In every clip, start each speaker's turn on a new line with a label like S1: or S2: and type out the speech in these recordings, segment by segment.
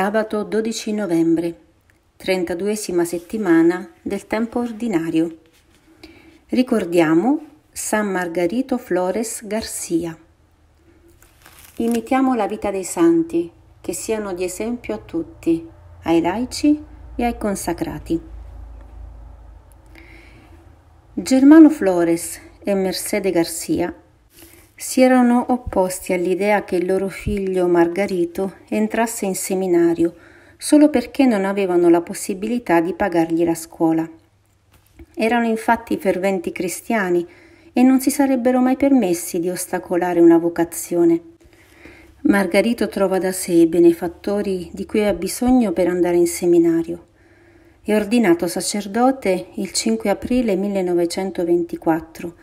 S1: Sabato 12 novembre, 32esima settimana del tempo ordinario. Ricordiamo San Margarito Flores Garcia. Imitiamo la vita dei santi, che siano di esempio a tutti, ai laici e ai consacrati. Germano Flores e Mercedes Garcia si erano opposti all'idea che il loro figlio Margarito entrasse in seminario solo perché non avevano la possibilità di pagargli la scuola. Erano infatti ferventi cristiani e non si sarebbero mai permessi di ostacolare una vocazione. Margarito trova da sé i benefattori di cui ha bisogno per andare in seminario. È ordinato sacerdote il 5 aprile 1924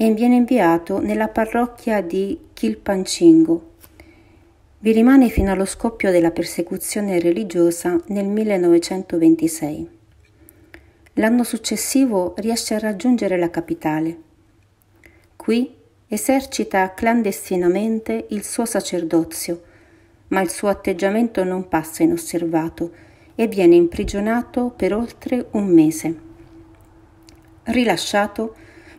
S1: e viene inviato nella parrocchia di Chilpancingo. Vi rimane fino allo scoppio della persecuzione religiosa nel 1926. L'anno successivo riesce a raggiungere la capitale. Qui esercita clandestinamente il suo sacerdozio, ma il suo atteggiamento non passa inosservato e viene imprigionato per oltre un mese. Rilasciato,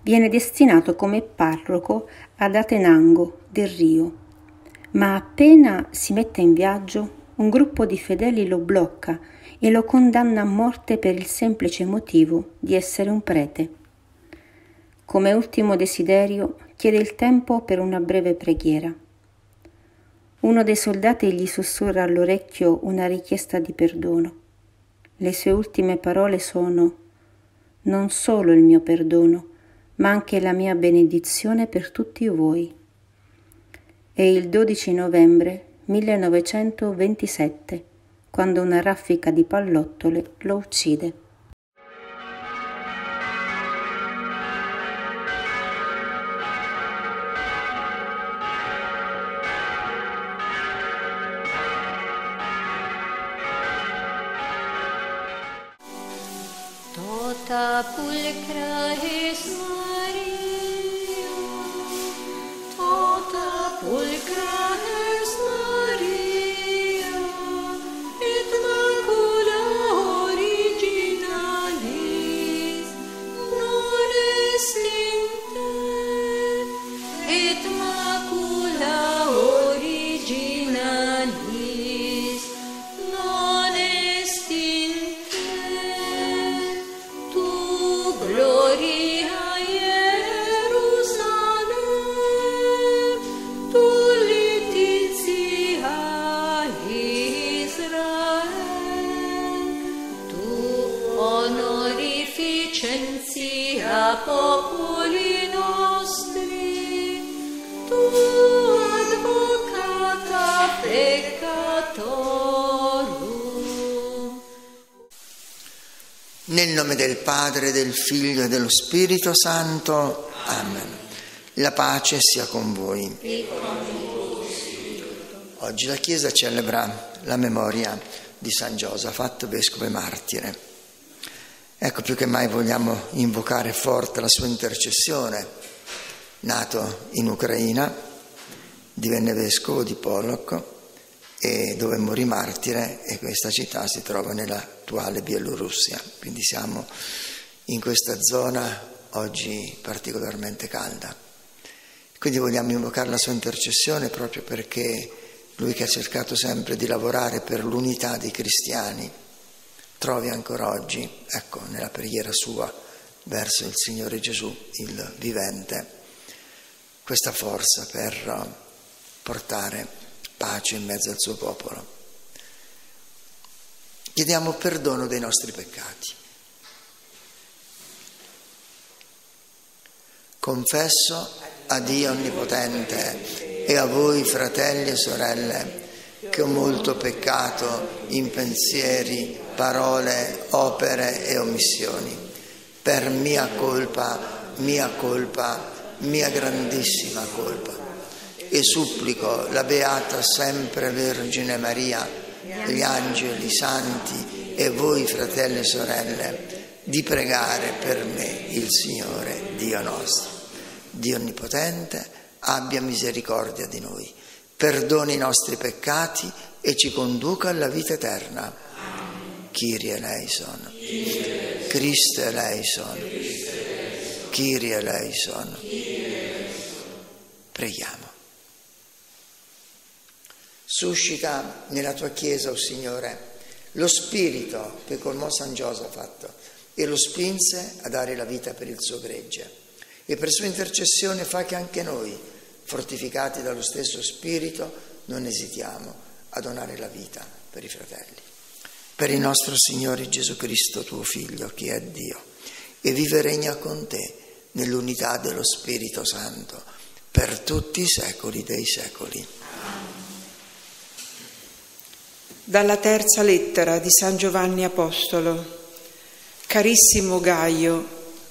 S1: viene destinato come parroco ad Atenango del Rio, ma appena si mette in viaggio un gruppo di fedeli lo blocca e lo condanna a morte per il semplice motivo di essere un prete. Come ultimo desiderio chiede il tempo per una breve preghiera. Uno dei soldati gli sussurra all'orecchio una richiesta di perdono. Le sue ultime parole sono Non solo il mio perdono, ma anche la mia benedizione per tutti voi. È il 12 novembre 1927, quando una raffica di pallottole lo uccide.
S2: Tota pulcra
S3: Nel nome del Padre, del Figlio e dello Spirito Santo. Amen. La pace sia con voi. Oggi la Chiesa celebra la memoria di San Giosafat, vescovo e martire. Ecco, più che mai vogliamo invocare forte la sua intercessione. Nato in Ucraina, divenne vescovo di Polok e dove morì martire e questa città si trova nell'attuale Bielorussia. Quindi siamo in questa zona oggi particolarmente calda. Quindi vogliamo invocare la sua intercessione proprio perché lui che ha cercato sempre di lavorare per l'unità dei cristiani trovi ancora oggi, ecco, nella preghiera sua verso il Signore Gesù, il vivente, questa forza per portare pace in mezzo al suo popolo. Chiediamo perdono dei nostri peccati. Confesso a Dio Onnipotente e a voi fratelli e sorelle che ho molto peccato in pensieri, parole, opere e omissioni. Per mia colpa, mia colpa, mia grandissima colpa. E supplico la Beata sempre Vergine Maria, gli angeli, i santi e voi fratelli e sorelle di pregare per me il Signore Dio nostro. Dio Onnipotente abbia misericordia di noi, perdoni i nostri peccati e ci conduca alla vita eterna. Kyrie eleison. Cristo eleison. Kyrie eleison. Preghiamo. Suscita nella tua Chiesa, o oh Signore, lo spirito che colmò San Giosafat e lo spinse a dare la vita per il suo gregge. E per sua intercessione fa che anche noi, fortificati dallo stesso spirito, non esitiamo a donare la vita per i fratelli. Per il nostro Signore Gesù Cristo, tuo Figlio, che è Dio, e vive e regna con te nell'unità dello Spirito Santo, per tutti i secoli dei secoli.
S4: Dalla terza lettera di San Giovanni Apostolo. Carissimo Gaio,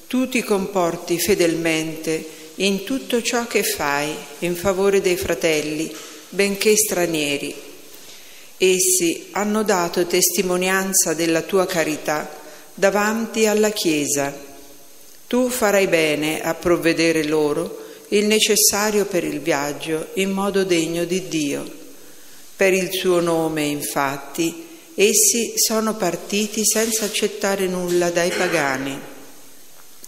S4: tu ti comporti fedelmente in tutto ciò che fai in favore dei fratelli, benché stranieri. Essi hanno dato testimonianza della tua carità davanti alla Chiesa. Tu farai bene a provvedere loro il necessario per il viaggio in modo degno di Dio per il suo nome, infatti, essi sono partiti senza accettare nulla dai pagani.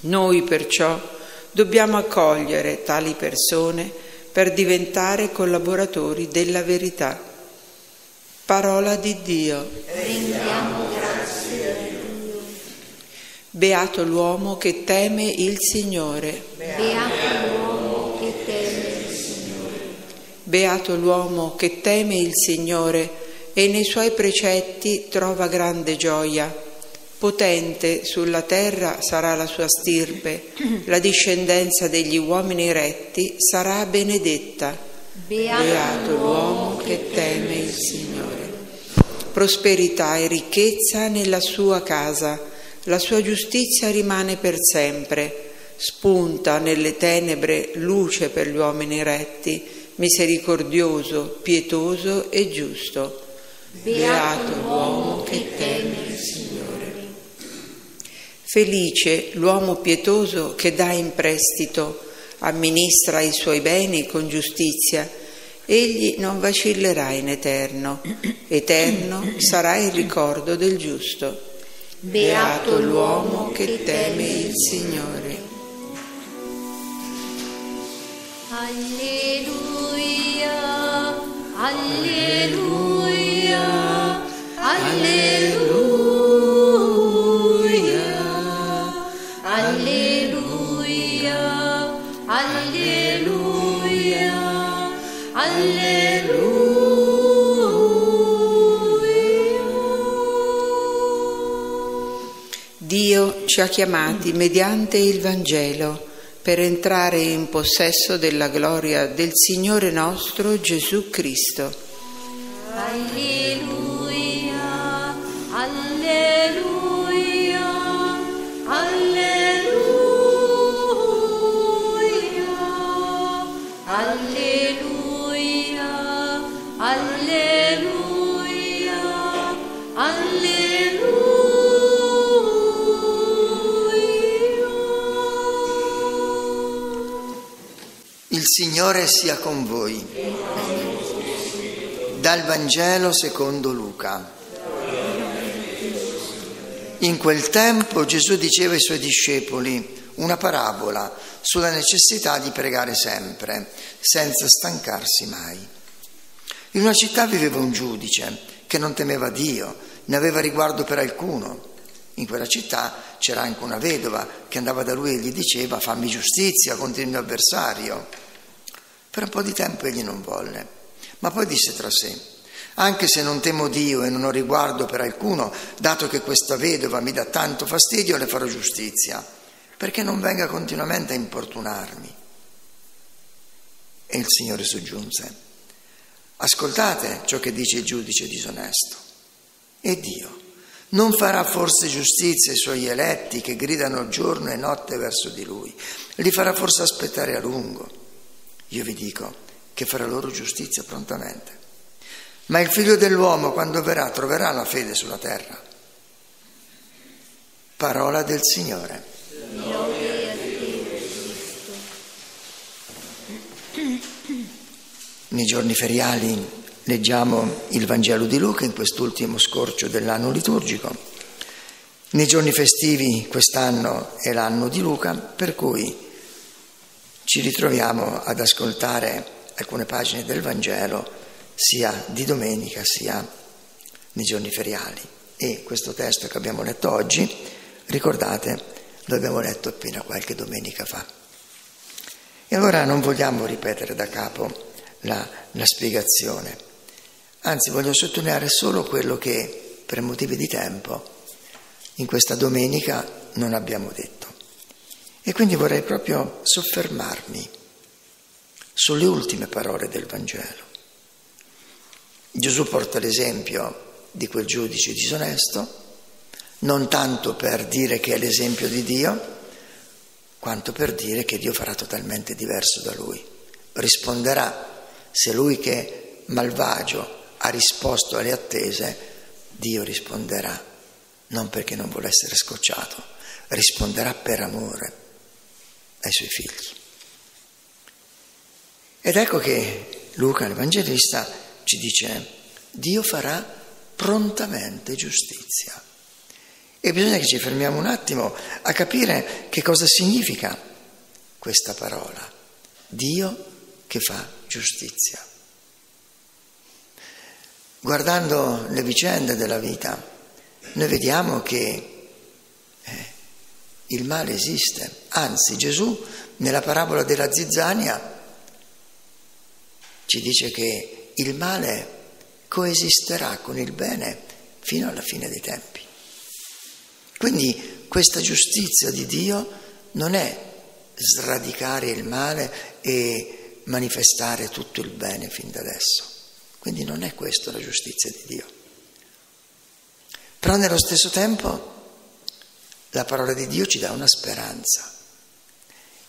S4: Noi perciò dobbiamo accogliere tali persone per diventare collaboratori della verità. Parola di Dio.
S2: Rendiamo grazie a Dio.
S4: Beato l'uomo che teme il Signore.
S2: Beato
S4: Beato l'uomo che teme il Signore e nei suoi precetti trova grande gioia. Potente sulla terra sarà la sua stirpe, la discendenza degli uomini retti sarà benedetta.
S2: Beato,
S4: Beato l'uomo che teme il Signore. Prosperità e ricchezza nella sua casa, la sua giustizia rimane per sempre. Spunta nelle tenebre luce per gli uomini retti misericordioso, pietoso e giusto. Beato l'uomo che teme il Signore. Felice l'uomo pietoso che dà in prestito, amministra i suoi beni con giustizia, egli non vacillerà in eterno, eterno sarà il ricordo del giusto. Beato l'uomo che teme il Signore.
S2: Alleluia. Alleluia, alleluia, alleluia, alleluia, alleluia.
S4: Dio ci ha chiamati mediante il Vangelo per entrare in possesso della gloria del Signore nostro Gesù Cristo.
S2: Alleluia, alleluia,
S3: Il Signore sia con voi. Dal Vangelo secondo Luca. In quel tempo Gesù diceva ai suoi discepoli una parabola sulla necessità di pregare sempre, senza stancarsi mai. In una città viveva un giudice che non temeva Dio, ne aveva riguardo per alcuno. In quella città c'era anche una vedova che andava da lui e gli diceva fammi giustizia contro il mio avversario. Per un po' di tempo egli non volle, ma poi disse tra sé, anche se non temo Dio e non ho riguardo per alcuno, dato che questa vedova mi dà tanto fastidio, le farò giustizia, perché non venga continuamente a importunarmi. E il Signore soggiunse, ascoltate ciò che dice il giudice disonesto. E Dio non farà forse giustizia ai suoi eletti che gridano giorno e notte verso di lui? Li farà forse aspettare a lungo? Io vi dico che farà loro giustizia prontamente. Ma il figlio dell'uomo, quando verrà, troverà la fede sulla terra. Parola del Signore. nei giorni feriali leggiamo il Vangelo di Luca in quest'ultimo scorcio dell'anno liturgico. Nei giorni festivi quest'anno è l'anno di Luca, per cui ci ritroviamo ad ascoltare alcune pagine del Vangelo sia di domenica sia nei giorni feriali. E questo testo che abbiamo letto oggi, ricordate, lo abbiamo letto appena qualche domenica fa. E allora non vogliamo ripetere da capo la, la spiegazione, anzi voglio sottolineare solo quello che per motivi di tempo in questa domenica non abbiamo detto. E quindi vorrei proprio soffermarmi sulle ultime parole del Vangelo. Gesù porta l'esempio di quel giudice disonesto, non tanto per dire che è l'esempio di Dio, quanto per dire che Dio farà totalmente diverso da lui. Risponderà, se lui che malvagio ha risposto alle attese, Dio risponderà, non perché non vuole essere scocciato, risponderà per amore ai suoi figli. Ed ecco che Luca, l'Evangelista, ci dice, Dio farà prontamente giustizia. E bisogna che ci fermiamo un attimo a capire che cosa significa questa parola. Dio che fa giustizia. Guardando le vicende della vita, noi vediamo che eh, il male esiste. Anzi, Gesù nella parabola della zizzania ci dice che il male coesisterà con il bene fino alla fine dei tempi. Quindi questa giustizia di Dio non è sradicare il male e manifestare tutto il bene fin da adesso. Quindi non è questa la giustizia di Dio. Però nello stesso tempo la parola di Dio ci dà una speranza.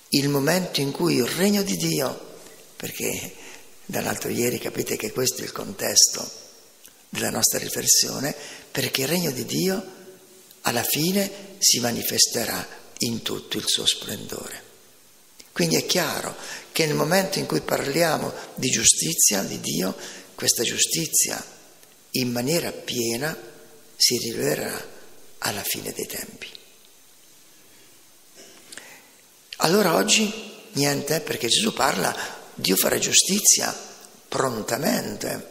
S3: Il momento in cui il regno di Dio, perché dall'altro ieri capite che questo è il contesto della nostra riflessione, perché il regno di Dio alla fine si manifesterà in tutto il suo splendore. Quindi è chiaro che nel momento in cui parliamo di giustizia di Dio, questa giustizia in maniera piena si rivelerà alla fine dei tempi. Allora oggi niente, perché Gesù parla, Dio farà giustizia prontamente,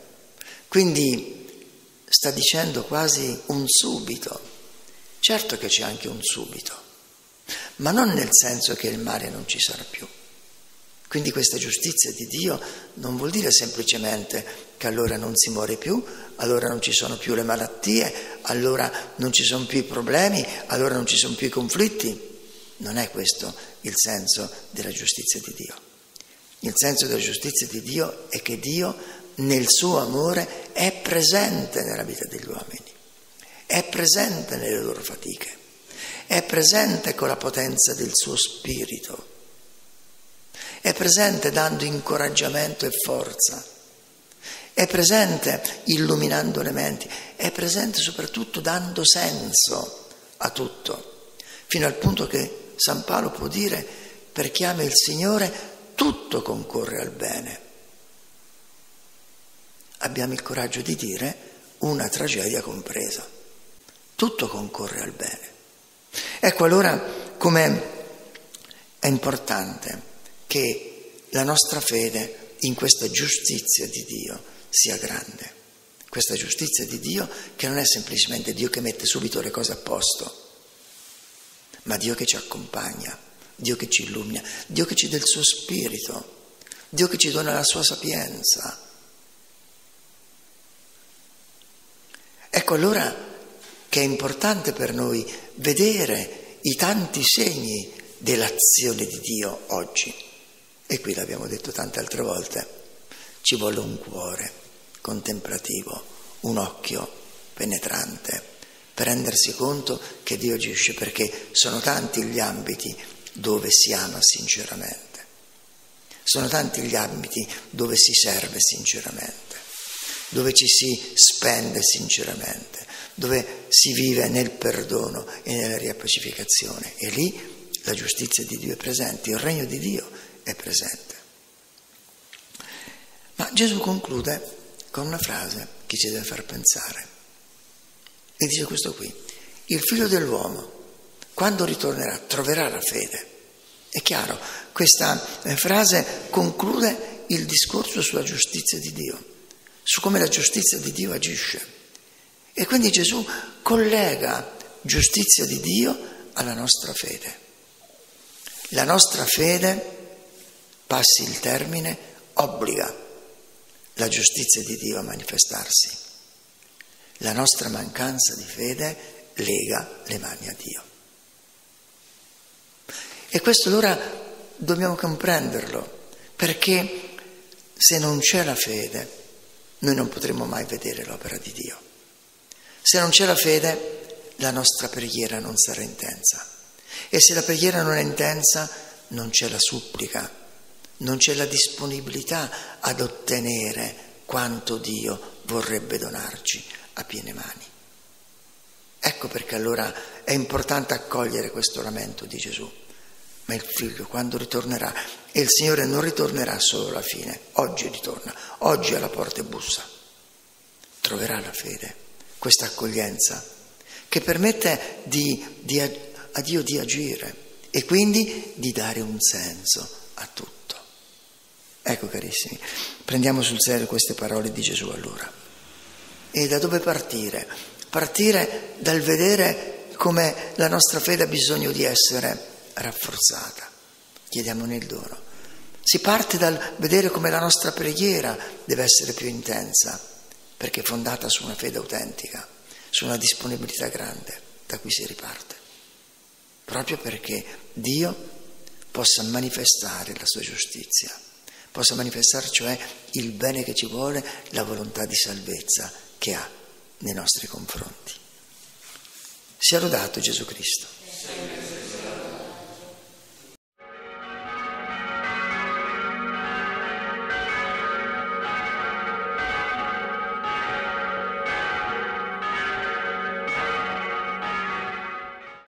S3: quindi sta dicendo quasi un subito. Certo che c'è anche un subito, ma non nel senso che il male non ci sarà più. Quindi questa giustizia di Dio non vuol dire semplicemente che allora non si muore più, allora non ci sono più le malattie, allora non ci sono più i problemi, allora non ci sono più i conflitti. Non è questo il senso della giustizia di Dio. Il senso della giustizia di Dio è che Dio nel suo amore è presente nella vita degli uomini è presente nelle loro fatiche, è presente con la potenza del suo spirito, è presente dando incoraggiamento e forza, è presente illuminando le menti, è presente soprattutto dando senso a tutto, fino al punto che San Paolo può dire, per chi ama il Signore, tutto concorre al bene. Abbiamo il coraggio di dire una tragedia compresa tutto concorre al bene. Ecco allora come è importante che la nostra fede in questa giustizia di Dio sia grande. Questa giustizia di Dio che non è semplicemente Dio che mette subito le cose a posto, ma Dio che ci accompagna, Dio che ci illumina, Dio che ci dà il suo spirito, Dio che ci dona la sua sapienza. Ecco allora che è importante per noi vedere i tanti segni dell'azione di Dio oggi. E qui l'abbiamo detto tante altre volte, ci vuole un cuore contemplativo, un occhio penetrante per rendersi conto che Dio agisce perché sono tanti gli ambiti dove si ama sinceramente. Sono tanti gli ambiti dove si serve sinceramente, dove ci si spende sinceramente, dove si vive nel perdono e nella riappacificazione. E lì la giustizia di Dio è presente, il regno di Dio è presente. Ma Gesù conclude con una frase che ci deve far pensare. E dice questo qui, il figlio dell'uomo, quando ritornerà, troverà la fede. È chiaro, questa eh, frase conclude il discorso sulla giustizia di Dio, su come la giustizia di Dio agisce. E quindi Gesù collega giustizia di Dio alla nostra fede. La nostra fede, passi il termine, obbliga la giustizia di Dio a manifestarsi. La nostra mancanza di fede lega le mani a Dio. E questo allora dobbiamo comprenderlo, perché se non c'è la fede, noi non potremo mai vedere l'opera di Dio. Se non c'è la fede, la nostra preghiera non sarà intensa. E se la preghiera non è intensa, non c'è la supplica, non c'è la disponibilità ad ottenere quanto Dio vorrebbe donarci a piene mani. Ecco perché allora è importante accogliere questo lamento di Gesù. Ma il figlio quando ritornerà, e il Signore non ritornerà solo alla fine, oggi ritorna, oggi alla porta e bussa, troverà la fede, questa accoglienza che permette di, di, a Dio di agire e quindi di dare un senso a tutto. Ecco carissimi, prendiamo sul serio queste parole di Gesù allora. E da dove partire? Partire dal vedere come la nostra fede ha bisogno di essere rafforzata. Chiediamone il dono. Si parte dal vedere come la nostra preghiera deve essere più intensa, perché è fondata su una fede autentica, su una disponibilità grande. Da qui si riparte. Proprio perché Dio possa manifestare la sua giustizia possa manifestare cioè il bene che ci vuole, la volontà di salvezza che ha nei nostri confronti. Sia lodato Gesù Cristo.